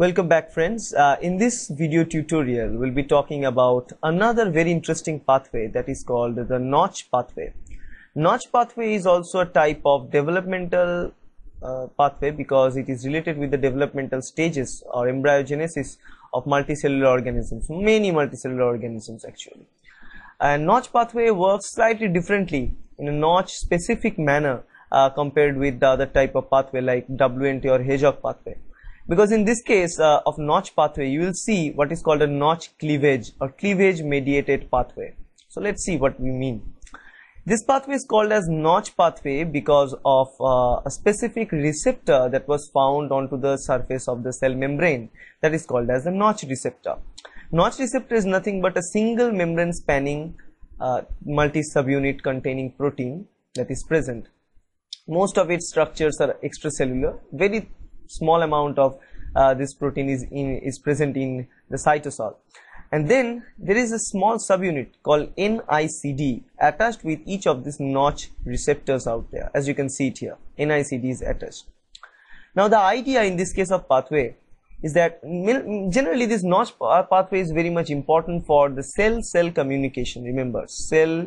Welcome back friends. Uh, in this video tutorial, we'll be talking about another very interesting pathway that is called the notch pathway. Notch pathway is also a type of developmental uh, pathway because it is related with the developmental stages or embryogenesis of multicellular organisms, many multicellular organisms actually. And notch pathway works slightly differently in a notch specific manner uh, compared with the other type of pathway like WNT or Hedgehog pathway because in this case uh, of notch pathway you will see what is called a notch cleavage or cleavage mediated pathway. So let's see what we mean. This pathway is called as notch pathway because of uh, a specific receptor that was found onto the surface of the cell membrane that is called as the notch receptor. Notch receptor is nothing but a single membrane spanning uh, multi subunit containing protein that is present. Most of its structures are extracellular very small amount of uh, this protein is in is present in the cytosol. And then there is a small subunit called NICD attached with each of these notch receptors out there. As you can see it here NICD is attached. Now the idea in this case of pathway is that generally this notch pathway is very much important for the cell cell communication. Remember cell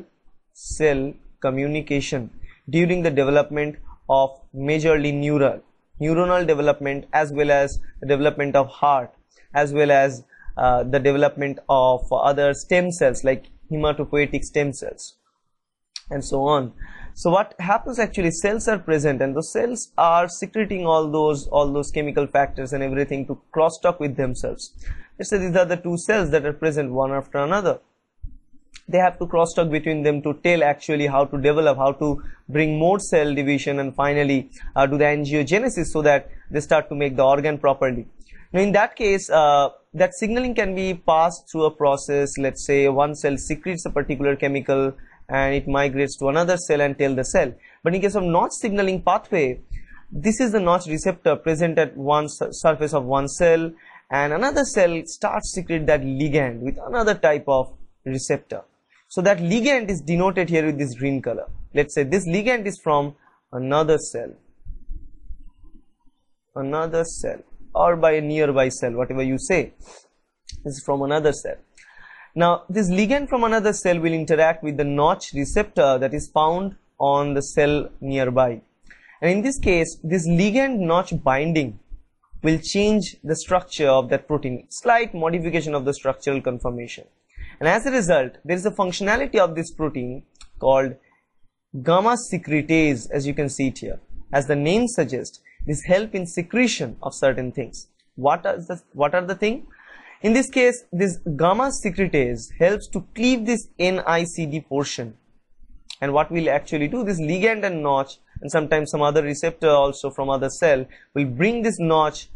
cell communication during the development of majorly neural neuronal development as well as development of heart as well as uh, the development of other stem cells like hematopoietic stem cells and so on. So what happens actually cells are present and those cells are secreting all those all those chemical factors and everything to crosstalk with themselves. Let's say these are the two cells that are present one after another they have to crosstalk between them to tell actually how to develop, how to bring more cell division and finally uh, do the angiogenesis so that they start to make the organ properly. Now in that case, uh, that signaling can be passed through a process, let's say one cell secretes a particular chemical and it migrates to another cell and tell the cell. But in case of notch signaling pathway, this is the notch receptor present at one surface of one cell and another cell starts secrete that ligand with another type of receptor. So that ligand is denoted here with this green color. Let's say this ligand is from another cell, another cell or by a nearby cell, whatever you say, this is from another cell. Now this ligand from another cell will interact with the notch receptor that is found on the cell nearby. And in this case, this ligand notch binding will change the structure of that protein, slight modification of the structural conformation and as a result there is a functionality of this protein called gamma secretase as you can see it here. As the name suggests this help in secretion of certain things. What are the what are the thing? In this case this gamma secretase helps to cleave this NICD portion. And what we'll actually do this ligand and notch and sometimes some other receptor also from other cell will bring this notch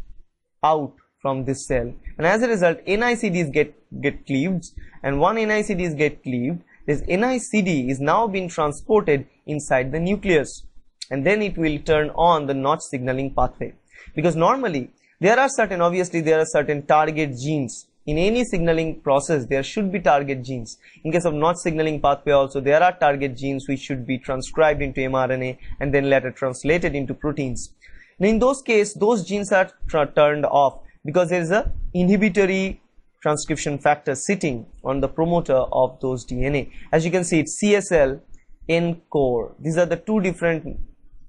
out from this cell. And as a result NICDs get get cleaved. And one NICDs get cleaved this NICD is now being transported inside the nucleus. And then it will turn on the notch signaling pathway. Because normally there are certain obviously there are certain target genes. In any signaling process there should be target genes. In case of notch signaling pathway also there are target genes which should be transcribed into mRNA and then later translated into proteins. In those case those genes are turned off because there is a inhibitory transcription factor sitting on the promoter of those DNA. As you can see, it's CSL N-core. These are the two different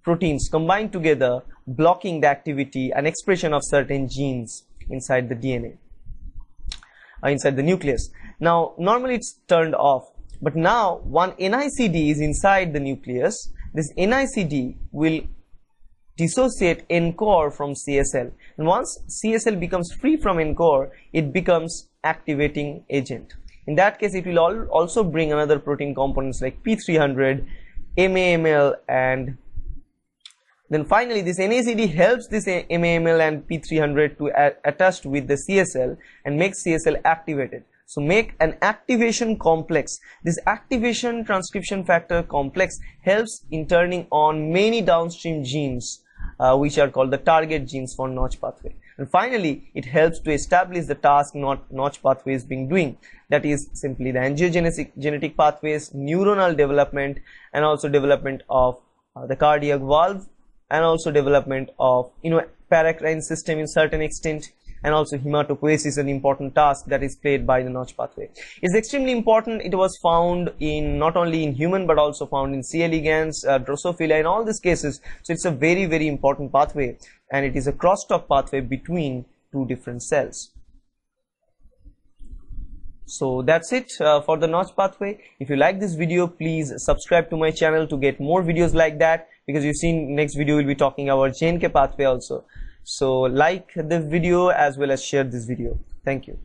proteins combined together blocking the activity and expression of certain genes inside the DNA, uh, inside the nucleus. Now, normally it's turned off, but now one NICD is inside the nucleus. This NICD will dissociate N-core from CSL. And once CSL becomes free from N-core, it becomes activating agent. In that case, it will also bring another protein components like P300, MAML and then finally this NICD helps this MAML and P300 to attach with the CSL and make CSL activated. So make an activation complex. This activation transcription factor complex helps in turning on many downstream genes uh, which are called the target genes for notch pathway. And finally, it helps to establish the task not notch pathway is being doing. That is simply the angiogenetic genetic pathways, neuronal development, and also development of uh, the cardiac valve, and also development of you know paracrine system in certain extent, and also hematopoiesis is an important task that is played by the notch pathway. It's extremely important. It was found in not only in human but also found in C. elegans, uh, Drosophila in all these cases. So it's a very very important pathway and it is a crosstalk pathway between two different cells. So that's it uh, for the notch pathway. If you like this video, please subscribe to my channel to get more videos like that because you've seen next video we'll be talking about JNK pathway also. So like the video as well as share this video. Thank you.